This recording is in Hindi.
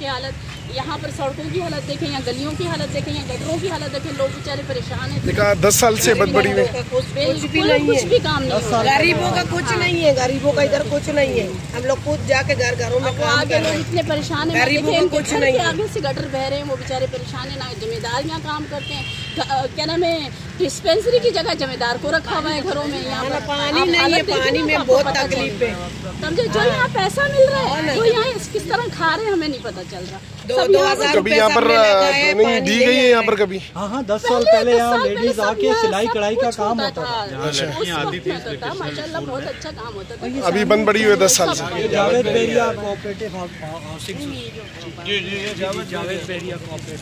की हालत यहाँ पर सड़कों की हालत देखें यहाँ गलियों की हालत देखें यहाँ गटरों की हालत देखें लोग बेचारे परेशान हैं। देखा दस साल से बदबड़ी में। कुछ भी नहीं कुछ भी काम नहीं हो गरीबों का कुछ नहीं है गरीबों का इधर कुछ नहीं है। हम लोग खुद जाके घर घरों में काम आगे कर रहे लोग हैं। इतने परेशान है। कुछ नहीं आगे से गटर बह रहे हैं वो बेचारे परेशान है ना जिम्मेदार यहाँ काम करते हैं। क्या नाम है? डिस्पेंसरी की जगह जिम्मेदार को रखा हुआ है घरों में यहाँ पर। पानी नहीं है, पानी में बहुत तकलीफ़ है। समझे जो यहाँ पैसा मिल रहा है किस तरह खा रहे हैं हमें नहीं पता चल रहा। दो दो हज़ार कभी यहाँ पर ट्रेनिंग दी गई है यहाँ पर कभी? हाँ हाँ दस साल पहले पहले यहाँ लेडीज़ आके सिलाई कढ़ाई का काम होता था। माशाल्लाह बहुत अच्छा काम होता था। अभी बंद पड़ी हुई है दस साल। से Javed Beria cooperative housing Javed Beria cooperative